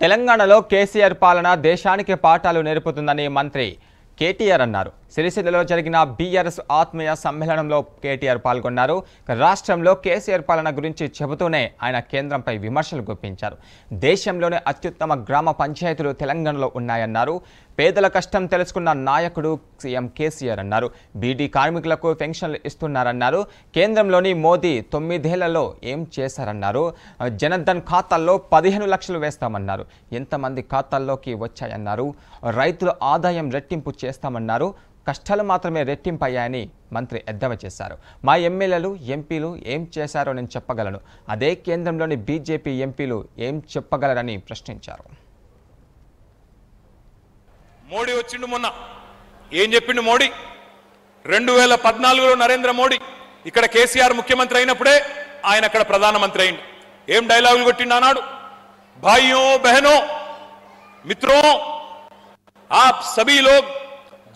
తెలంగాణలో కేసీఆర్ పాలన దేశానికి పాఠాలు నేర్పుతుందని మంత్రి కేటీఆర్ అన్నారు. సిరిసిల్లలో జరిగిన బీఆర్ఎస్ ఆత్మీయ సమ్మేళనంలో కేటీఆర్ పాల్గొన్నారు. రాష్ట్రంలో కేసీఆర్ పాలన గురించి చెబుతూనే ఆయన కేంద్రంపై విమర్శలు గుప్పించారు. దేశంలోనే అత్యుత్తమ గ్రామ పంచాయతీలు తెలంగాణలో ఉన్నాయన్నారు. పేదల కష్టం తెలుసుకున్న నాయకుడు సీఎం కేసీఆర్ అన్నారు. బీడీ కార్మికులకు పెన్షన్లు ఇస్తున్నారన్నారు. కేంద్రంలోని మోదీ తొమ్మిదేళ్ళలో ఏం చేశారన్నారు. జనధన్ ఖాతాల్లో పదిహేను లక్షలు వేస్తామన్నారు. ఎంతమంది ఖాతాల్లోకి వచ్చాయన్నారు. రైతుల ఆదాయం రెట్టింపు చేస్తామన్నారు. కష్టాలు మాత్రమే రెట్టింపయ్యాయని మంత్రి ఎద్దవ చేశారు. మా ఎమ్మెల్యేలు ఎంపీలు ఏం చేశారో నేను చెప్పగలను. అదే కేంద్రంలోని బీజేపీ ఎంపీలు ఏం చెప్పగలరని ప్రశ్నించారు. మోడీ వచ్చిండు మొన్న. ఏం చెప్పిండు మోడీ? రెండు వేల పద్నాలుగులో నరేంద్ర మోడీ ఇక్కడ కేసీఆర్ ముఖ్యమంత్రి అయినప్పుడే ఆయన అక్కడ ప్రధానమంత్రి అయింది ఏం డైలాగులు కొట్టిండు అన్నాడు భాయ్యో బెహనో మిత్రో ఆప్ సభీ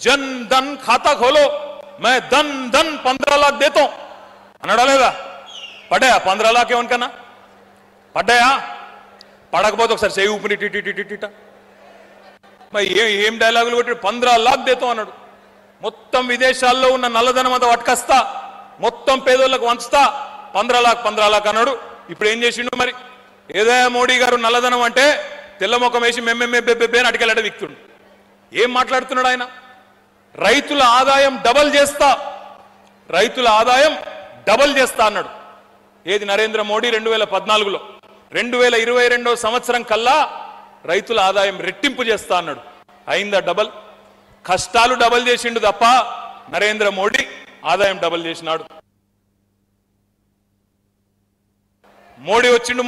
జన్ ధన్ ఖాతా ఖోలో. మే ధన్ ధన్ పంద్రహ లాక్ దేతో. అనడా లేదా? పడ్డాయా పంద్రా లాక్ ఏమనుకన్నా పడ్డాయా పడకపోతే ఒకసారి సేవ్ ఊపిరి టిటిటిటిట మరి ఏం ఏం డైలాగులు కొట్టి పంద్రా లాక్ దేతో అన్నాడు మొత్తం విదేశాల్లో ఉన్న నల్లధనం అంతా పట్టుకొస్తా మొత్తం పేదోళ్ళకు వంచుతా. పంద్రా లాక్ పంద్రా లాక్ అన్నాడు ఇప్పుడు ఏం చేసిండు మరి? ఏదో మోడీ గారు నల్లధనం అంటే తెల్ల ముఖం వేసి మేమేమే బెబ్బెబ్బే అని అటుకెళ్ళాడు వ్యక్తుండు. ఏం మాట్లాడుతున్నాడు ఆయన? రైతుల ఆదాయం డబల్ చేస్తా. రైతుల ఆదాయం డబల్ చేస్తా అన్నాడు. ఏది నరేంద్ర మోడీ రెండు వేల పద్నాలుగులో? రెండు వేల ఇరవై రెండో సంవత్సరం కల్లా రైతుల ఆదాయం రెట్టింపు చేస్తా అన్నాడు. అయిందా డబల్? కష్టాలు డబల్ చేసిండు తప్ప నరేంద్ర మోడీ ఆదాయం డబల్ చేసినాడు. మోడీ వచ్చిండు